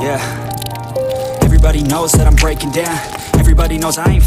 Yeah. Everybody knows that I'm breaking down. Everybody knows I ain't